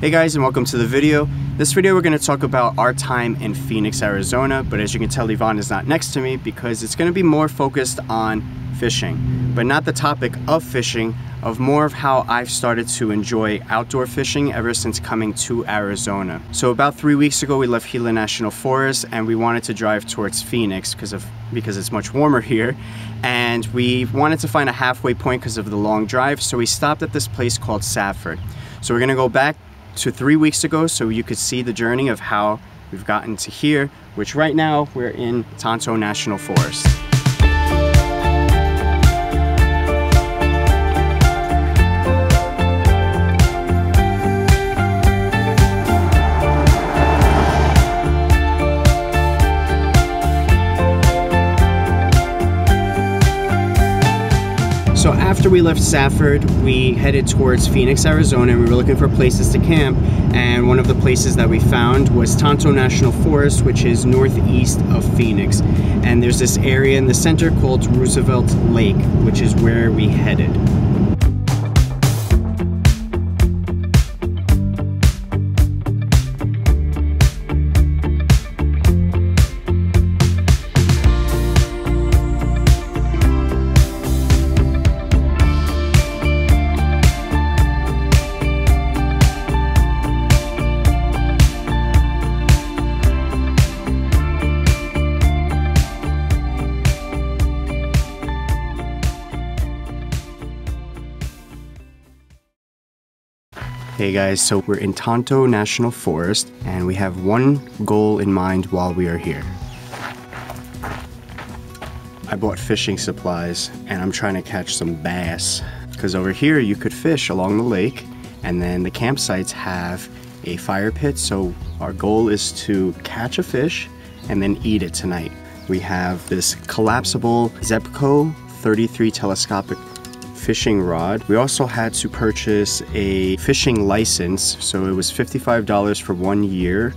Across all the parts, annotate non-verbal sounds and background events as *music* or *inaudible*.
Hey guys and welcome to the video. This video we're going to talk about our time in Phoenix, Arizona, but as you can tell Yvonne is not next to me because it's going to be more focused on fishing, but not the topic of fishing, of more of how I've started to enjoy outdoor fishing ever since coming to Arizona. So about three weeks ago we left Gila National Forest and we wanted to drive towards Phoenix because of because it's much warmer here and we wanted to find a halfway point because of the long drive so we stopped at this place called Safford. So we're gonna go back to three weeks ago so you could see the journey of how we've gotten to here, which right now we're in Tonto National Forest. So after we left Safford, we headed towards Phoenix, Arizona, and we were looking for places to camp. And one of the places that we found was Tonto National Forest, which is northeast of Phoenix. And there's this area in the center called Roosevelt Lake, which is where we headed. Hey guys, so we're in Tonto National Forest and we have one goal in mind while we are here. I bought fishing supplies and I'm trying to catch some bass because over here you could fish along the lake and then the campsites have a fire pit so our goal is to catch a fish and then eat it tonight. We have this collapsible Zebco 33 telescopic fishing rod. We also had to purchase a fishing license, so it was $55 for one year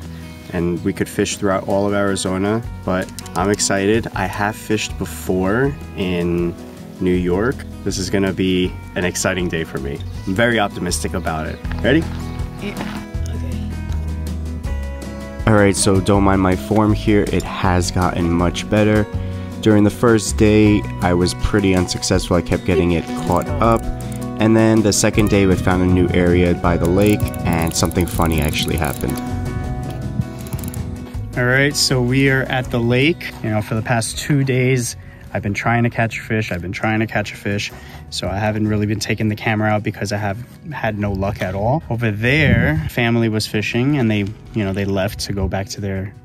and we could fish throughout all of Arizona, but I'm excited. I have fished before in New York. This is gonna be an exciting day for me. I'm very optimistic about it. Ready? Yeah. Okay. All right, so don't mind my form here. It has gotten much better. During the first day, I was pretty unsuccessful. I kept getting it caught up. And then the second day, we found a new area by the lake, and something funny actually happened. All right, so we are at the lake. You know, for the past two days, I've been trying to catch a fish. I've been trying to catch a fish. So I haven't really been taking the camera out because I have had no luck at all. Over there, family was fishing and they, you know, they left to go back to their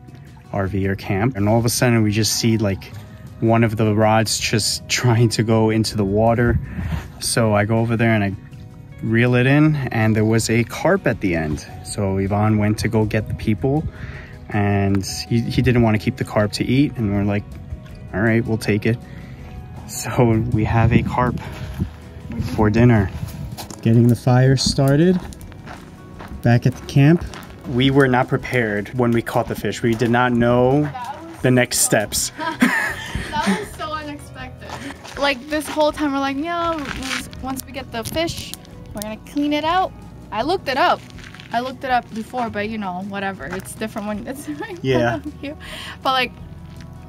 RV or camp. And all of a sudden we just see like one of the rods just *laughs* trying to go into the water. So I go over there and I reel it in and there was a carp at the end. So Yvonne went to go get the people and he, he didn't want to keep the carp to eat. And we're like, all right, we'll take it. So we have a carp for dinner. Getting the fire started back at the camp. We were not prepared when we caught the fish. We did not know the next steps. *laughs* Like this whole time we're like, yeah, once we get the fish, we're gonna clean it out. I looked it up. I looked it up before, but you know, whatever. It's different when it's *laughs* right Yeah. you. But like,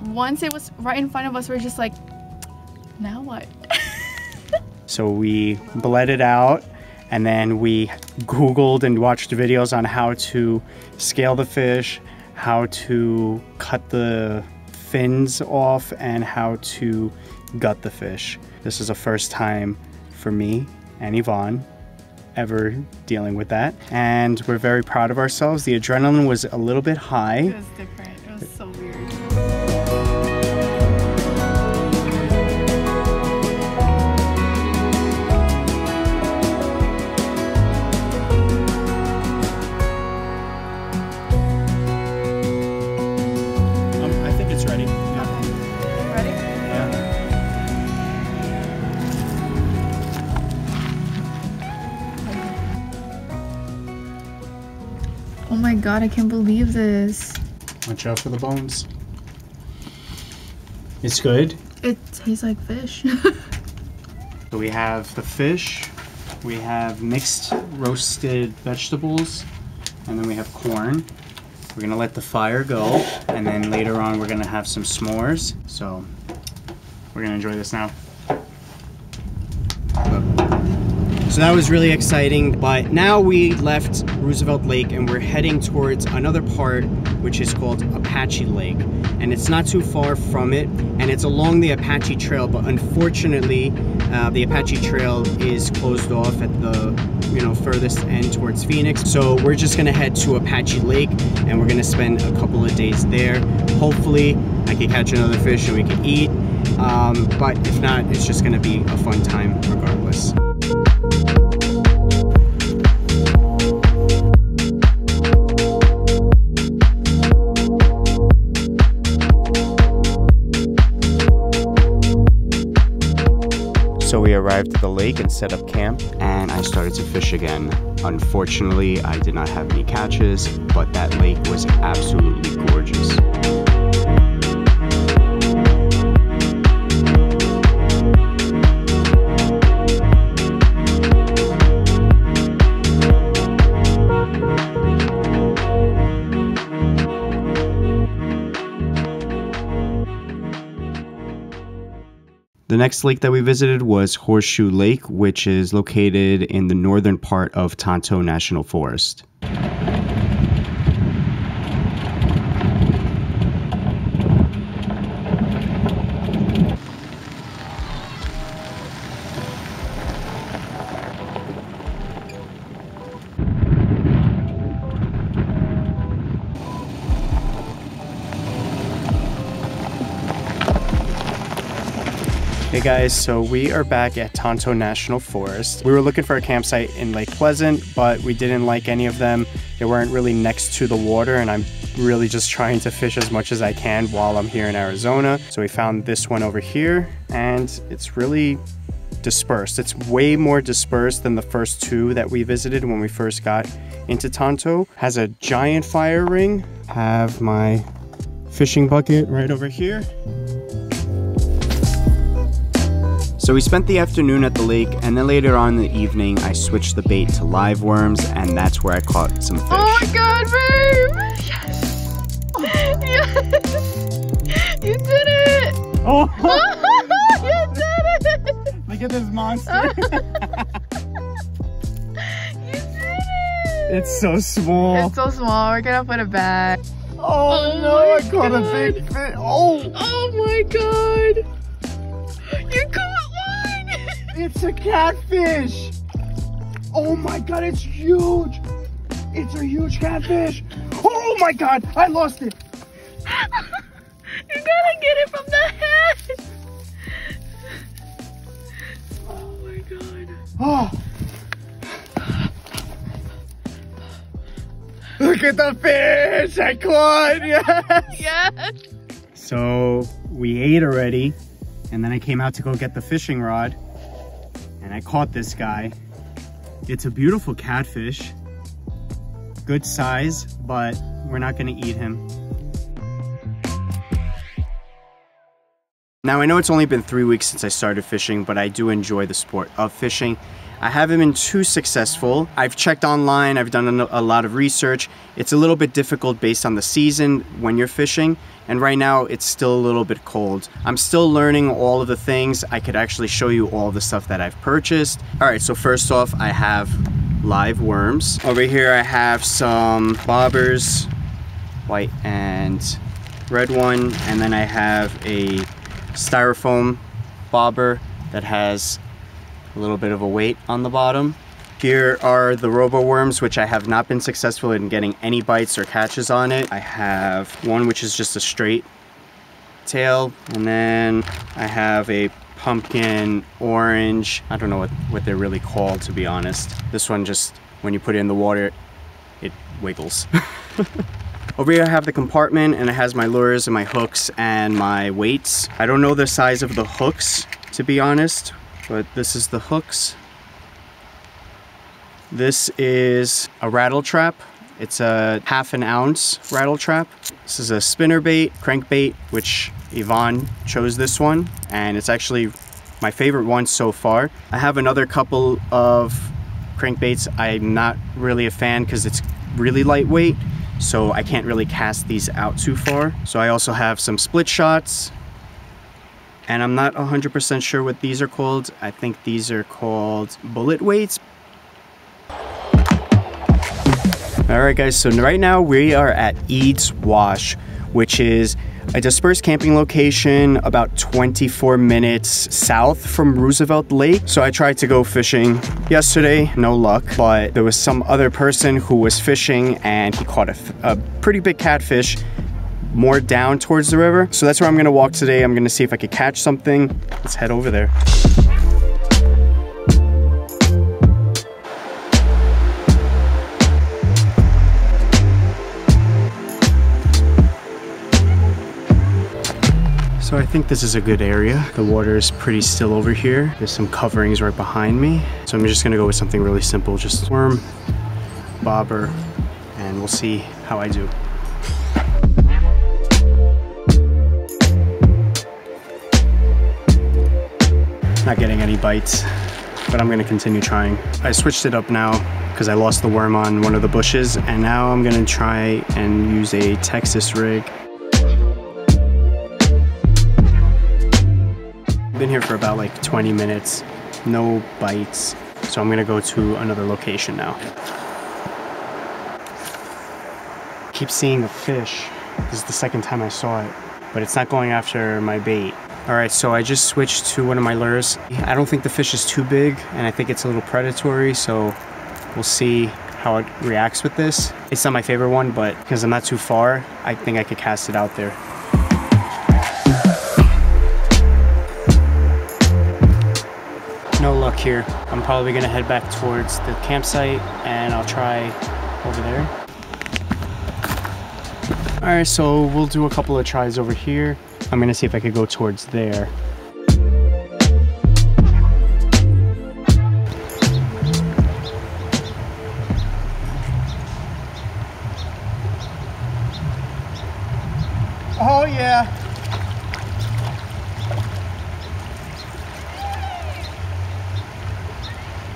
once it was right in front of us, we're just like, now what? *laughs* So we bled it out and then we Googled and watched videos on how to scale the fish, how to cut the fins off, and how to gut the fish. This is a first time for me and Yvonne ever dealing with that. And we're very proud of ourselves. The adrenaline was a little bit high. it was different. It was so weird. God, I can't believe this. Watch out for the bones. It's good. It tastes like fish. *laughs* So we have the fish, we have mixed roasted vegetables, and then we have corn. We're gonna let the fire go, and then later on we're gonna have some s'mores. So we're gonna enjoy this now. So that was really exciting, but now we left Roosevelt Lake and we're heading towards another part which is called Apache Lake. And it's not too far from it, and it's along the Apache Trail, but unfortunately, uh, the Apache Trail is closed off at the you know furthest end towards Phoenix. So we're just gonna head to Apache Lake and we're gonna spend a couple of days there. Hopefully, I can catch another fish and we can eat. Um, but if not, it's just gonna be a fun time regardless. So we arrived at the lake and set up camp, and I started to fish again. Unfortunately, I did not have any catches, but that lake was absolutely gorgeous. The next lake that we visited was Horseshoe Lake, which is located in the northern part of Tonto National Forest. Hey guys, so we are back at Tonto National Forest. We were looking for a campsite in Lake Pleasant, but we didn't like any of them. They weren't really next to the water, and I'm really just trying to fish as much as I can while I'm here in Arizona. So we found this one over here, and it's really dispersed. It's way more dispersed than the first two that we visited when we first got into Tonto. Has a giant fire ring. Have my fishing bucket right over here. So we spent the afternoon at the lake, and then later on in the evening, I switched the bait to live worms, and that's where I caught some fish. Oh my god, babe! Yes! Yes! You did it! Oh, *laughs* you did it! look at this monster. *laughs* You did it! it's so small. It's so small. We're gonna put it back. oh, oh no, I my caught a God. big fish. Oh, Oh my god! You caught one! it's a catfish. Oh my god, it's huge. It's a huge catfish. Oh my god, I lost it. *laughs* you gotta get it from the head! Oh my god. Oh. Look at the fish I caught. Yes. *laughs* Yes! So we ate already, and then I came out to go get the fishing rod, and I caught this guy. It's a beautiful catfish, good size, but we're not gonna eat him. Now I know it's only been three weeks since I started fishing, but I do enjoy the sport of fishing. I haven't been too successful. I've checked online, I've done a lot of research. It's a little bit difficult based on the season when you're fishing, and right now it's still a little bit cold. I'm still learning all of the things. I could actually show you all the stuff that I've purchased. All right, so first off, I have live worms. Over here I have some bobbers, white and red one, and then I have a styrofoam bobber that has a little bit of a weight on the bottom. Here are the robo worms, which I have not been successful in getting any bites or catches on it. I have one which is just a straight tail, and then I have a pumpkin orange. I don't know what, what they're really called, to be honest. This one just, when you put it in the water, it wiggles. *laughs* Over here I have the compartment and it has my lures and my hooks and my weights. I don't know the size of the hooks, to be honest, but this is the hooks. This is a rattle trap. It's a half an ounce rattle trap. This is a spinner bait, crankbait, which Yvonne chose this one, and it's actually my favorite one so far. I have another couple of crankbaits, I'm not really a fan because it's really lightweight, so I can't really cast these out too far. So I also have some split shots, and I'm not 100% sure what these are called. I think these are called bullet weights. All right, guys, so right now we are at Eads Wash, which is a dispersed camping location about 24 minutes south from Roosevelt Lake. So I tried to go fishing yesterday, no luck, but there was some other person who was fishing and he caught a, a pretty big catfish more down towards the river. So that's where I'm gonna walk today. I'm gonna see if I could catch something. Let's head over there. So I think this is a good area. The water is pretty still over here. There's some coverings right behind me. So I'm just gonna go with something really simple, just worm, bobber, and we'll see how I do. Any bites, but I'm gonna continue trying. I switched it up now because I lost the worm on one of the bushes, and now I'm gonna try and use a Texas rig. Been here for about like 20 minutes, no bites, so I'm gonna go to another location now. Keep seeing a fish. This is the second time I saw it, but it's not going after my bait. All right, so I just switched to one of my lures. I don't think the fish is too big, and I think it's a little predatory, so we'll see how it reacts with this. It's not my favorite one, but because I'm not too far, I think I could cast it out there. No luck here. I'm probably gonna head back towards the campsite and I'll try over there. All right, so we'll do a couple of tries over here. I'm gonna see if I could go towards there. Oh yeah.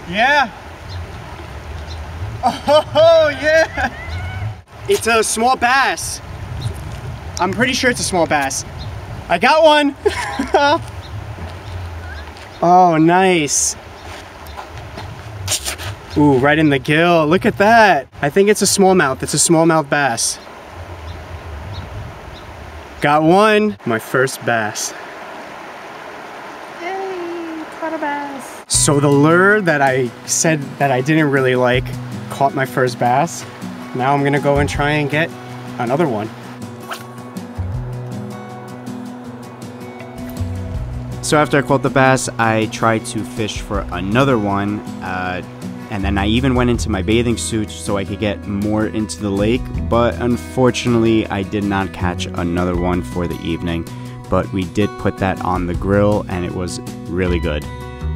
Yeah. *laughs* Oh yeah. It's a small bass. I'm pretty sure it's a small bass. I got one. *laughs* oh, nice. Ooh, right in the gill. Look at that. I think it's a smallmouth. It's a smallmouth bass. Got one. My first bass. Yay, caught a bass. So the lure that I said that I didn't really like caught my first bass. Now I'm gonna go and try and get another one. So after I caught the bass, I tried to fish for another one, uh, and then I even went into my bathing suit so I could get more into the lake, but unfortunately I did not catch another one for the evening. But we did put that on the grill and it was really good.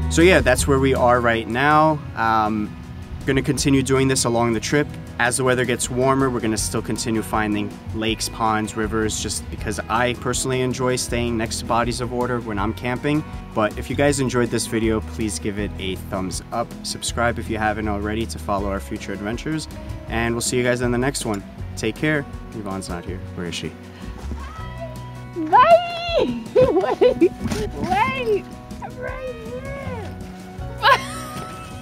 So yeah, that's where we are right now. Um, gonna continue doing this along the trip. As the weather gets warmer, we're gonna still continue finding lakes, ponds, rivers, just because I personally enjoy staying next to bodies of water when I'm camping. But if you guys enjoyed this video, please give it a thumbs up. Subscribe if you haven't already to follow our future adventures. And we'll see you guys in the next one. Take care. Yvonne's not here. Where is she? Bye! *laughs* wait, wait, I'm right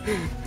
here. *laughs*